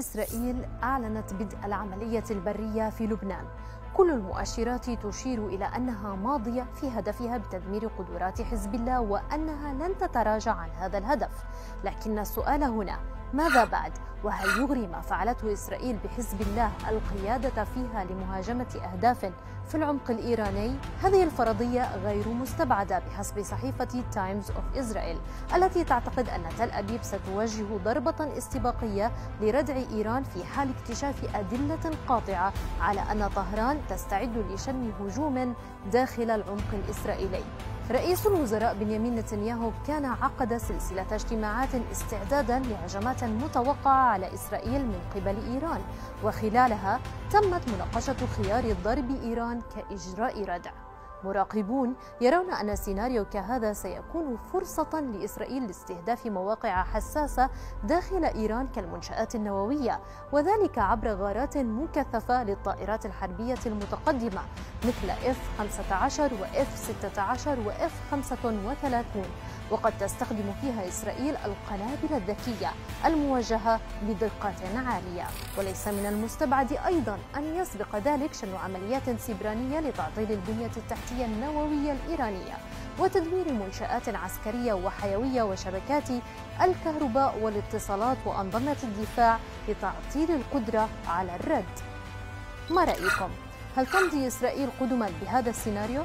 إسرائيل أعلنت بدء العملية البرية في لبنان. كل المؤشرات تشير إلى أنها ماضية في هدفها بتدمير قدرات حزب الله وأنها لن تتراجع عن هذا الهدف. لكن السؤال هنا ماذا بعد؟ وهل يغري ما فعلته إسرائيل بحزب الله القيادة فيها لمهاجمة أهداف في العمق الإيراني؟ هذه الفرضية غير مستبعدة بحسب صحيفة تايمز أوف إسرائيل التي تعتقد أن تل أبيب ستوجه ضربة استباقية لردع إيران في حال اكتشاف أدلة قاطعة على أن طهران تستعد لشن هجوم داخل العمق الإسرائيلي رئيس الوزراء بنيامين نتنياهو كان عقد سلسلة اجتماعات استعدادا لهجمات متوقعة على إسرائيل من قبل إيران. وخلالها تمت مناقشة خيار ضرب إيران كإجراء ردع مراقبون يرون أن سيناريو كهذا سيكون فرصة لإسرائيل لاستهداف مواقع حساسة داخل إيران كالمنشآت النووية وذلك عبر غارات مكثفة للطائرات الحربية المتقدمة مثل F-15 و F-16 و F-35 وقد تستخدم فيها إسرائيل القنابل الذكية الموجهة بدقة عالية وليس من المستبعد أيضا أن يسبق ذلك شن عمليات سبرانية لتعطيل البنية التحتية النووية الإيرانية وتدمير منشآت عسكرية وحيوية وشبكات الكهرباء والاتصالات وأنظمة الدفاع لتعطيل القدرة على الرد ما رأيكم؟ هل تمضي إسرائيل قدما بهذا السيناريو؟